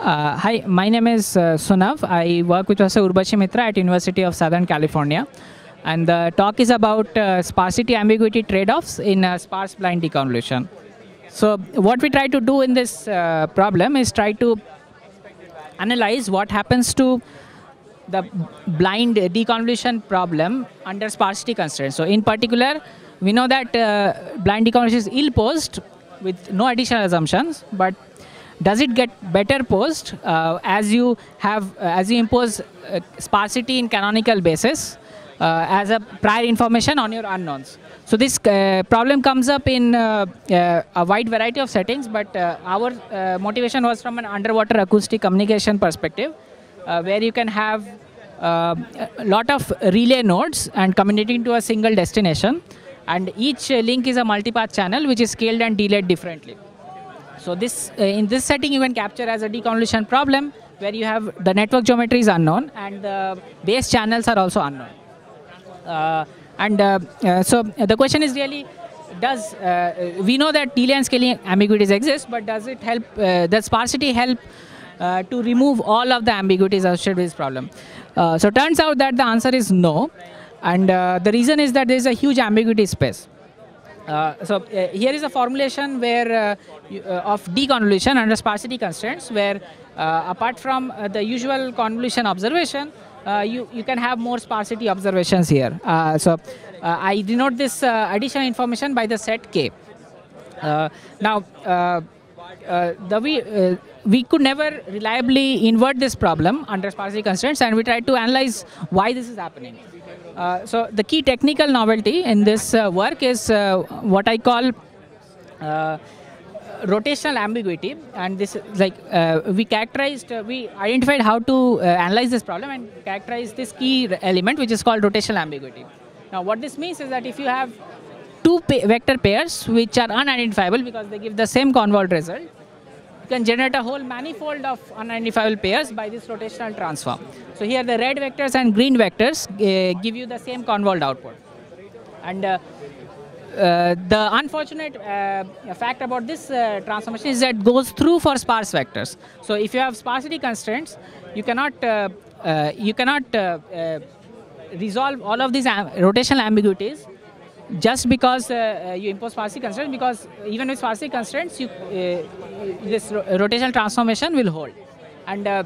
Uh, hi, my name is uh, Sunav. I work with Professor Urvashi Mitra at University of Southern California. And the talk is about uh, sparsity ambiguity trade-offs in sparse blind deconvolution. So what we try to do in this uh, problem is try to analyze what happens to the blind deconvolution problem under sparsity constraints. So in particular, we know that uh, blind deconvolution is ill-posed with no additional assumptions, but does it get better posed uh, as you have uh, as you impose uh, sparsity in canonical basis uh, as a prior information on your unknowns? So this problem comes up in a wide variety of settings but our motivation was from an underwater acoustic communication perspective where you can have a lot of relay nodes and communicating to a single destination and each link is a multipath channel which is scaled and delayed differently so this, uh, in this setting, you can capture as a deconvolution problem where you have the network geometry is unknown and the base channels are also unknown. Uh, and uh, uh so the question is really, does uh, we know that delay and scaling ambiguities exist, but does it help? Uh, does sparsity help to remove all of the ambiguities associated with this problem? so turns out that the answer is no, and the reason is that there is a huge ambiguity space. Uh, so uh, here is a formulation where uh, you, uh, of deconvolution under sparsity constraints where uh, apart from uh, the usual convolution observation you, you can have more sparsity observations here. so I denote this additional information by the set K. now the we we could never reliably invert this problem under sparsity constraints and we tried to analyze why this is happening. Uh, so the key technical novelty in this uh, work is uh, what I call uh, rotational ambiguity and this is like uh, we characterized we identified how to analyze this problem and characterize this key element which is called rotational ambiguity. Now what this means is that if you have two pa vector pairs which are unidentifiable because they give the same convolved result you can generate a whole manifold of unidentifiable pairs by this rotational transform. So here the red vectors and green vectors uh, give you the same convolved output. And uh, uh, the unfortunate uh, fact about this uh, transformation is that it goes through for sparse vectors. So if you have sparsity constraints, you cannot uh, you cannot resolve all of these am rotational ambiguities just because uh, you impose sparsity constraints, because even with sparsity constraints, you, uh, this rotational transformation will hold. And uh,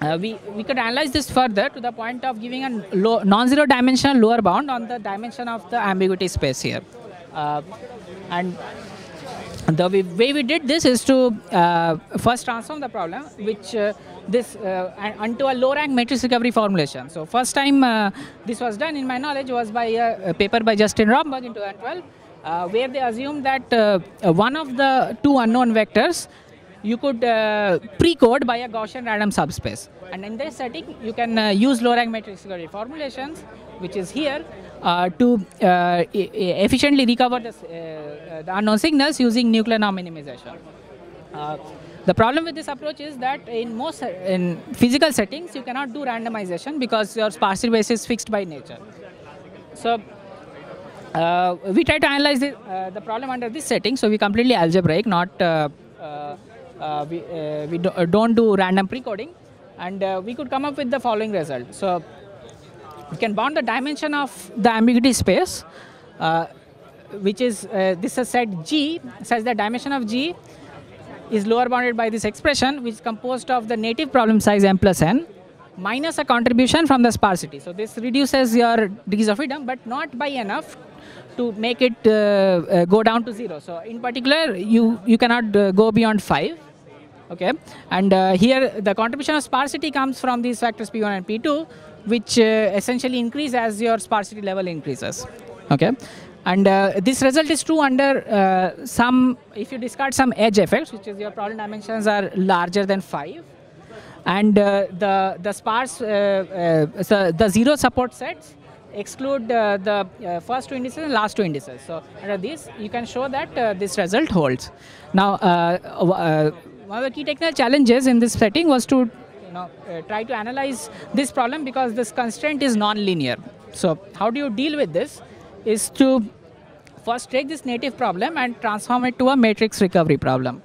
uh, we, we could analyze this further to the point of giving a non-zero dimensional lower bound on the dimension of the ambiguity space here. Uh, and the way we did this is to first transform the problem, which this uh, onto a low rank matrix recovery formulation. So first time uh, this was done in my knowledge was by a, a paper by Justin Romberg in 2012 uh, where they assume that uh, one of the two unknown vectors you could uh, pre-code by a Gaussian random subspace. And in this setting, you can uh, use low rank matrix formulations, which is here, to efficiently recover the, the unknown signals using nuclear norm minimization. The problem with this approach is that in most in physical settings, you cannot do randomization because your sparsity base is fixed by nature. So uh, we try to analyze the, uh, the, problem under this setting. So we completely algebraic, not uh, uh, uh we, uh, we do, not do random precoding. And we could come up with the following result. So we can bound the dimension of the ambiguity space, which is this is set G, such that dimension of G is lower bounded by this expression which is composed of the native problem size m plus n minus a contribution from the sparsity. So this reduces your degrees of freedom but not by enough to make it uh, uh, go down to zero. So in particular you, you cannot uh, go beyond 5 okay and uh, here the contribution of sparsity comes from these factors p1 and p2 which uh, essentially increase as your sparsity level increases okay and uh, this result is true under some, if you discard some edge effects, which is your problem dimensions are larger than 5, and uh, the, the sparse, uh, uh, so the zero support sets exclude uh, the first two indices and last two indices. So under this, you can show that this result holds. Now, one of the key technical challenges in this setting was to you know, try to analyze this problem because this constraint is non-linear. So how do you deal with this? is to first take this native problem and transform it to a matrix recovery problem.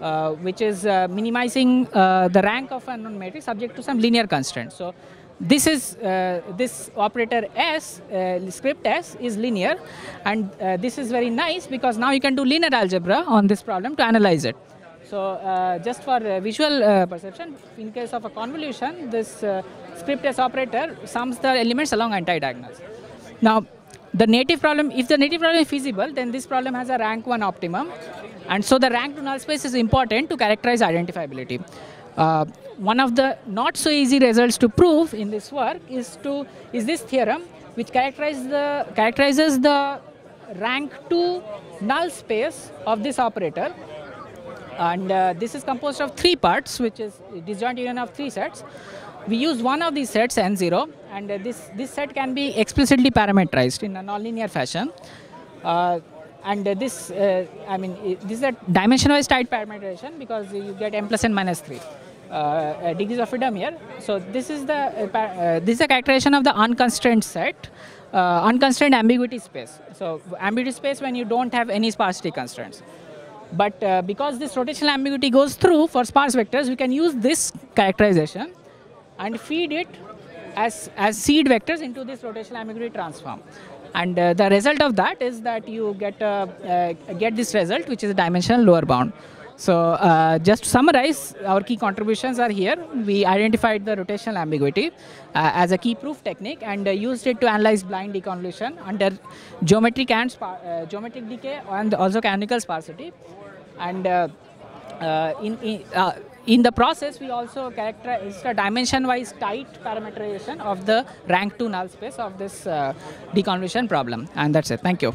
Uh, which is uh, minimizing uh, the rank of an unknown matrix subject to some linear constraint. So this is uh, this operator S, uh, script S is linear, and uh, this is very nice because now you can do linear algebra on this problem to analyze it. So just for visual perception, in case of a convolution, this script S operator sums the elements along anti-diagonals. Now, the native problem, if the native problem is feasible, then this problem has a rank 1 optimum. And so the rank 2 null space is important to characterize identifiability. Uh, one of the not so easy results to prove in this work is to is this theorem which characterizes the characterizes the rank 2 null space of this operator and uh, this is composed of three parts which is disjoint union of three sets we use one of these sets n0 and uh, this this set can be explicitly parameterized in a nonlinear fashion. Uh, and uh, this uh, i mean this is a dimension wise tight parameterization because you get m plus n minus 3 uh, uh, degrees of freedom here. So this is the this is a characterization of the unconstrained set unconstrained ambiguity space. So ambiguity space when you don't have any sparsity constraints. But because this rotational ambiguity goes through for sparse vectors, we can use this characterization and feed it as, as seed vectors into this rotational ambiguity transform. And uh, the result of that is that you get, uh, uh, get this result, which is a dimensional lower bound. So uh, just to summarize, our key contributions are here. We identified the rotational ambiguity uh, as a key proof technique and uh, used it to analyze blind deconvolution under geometric and uh, geometric decay and also canonical sparsity. And uh, in in, in the process, we also characterized a dimension-wise tight parameterization of the rank 2 null space of this uh, deconvolution problem. And that's it. Thank you.